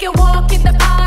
make it walk in the park.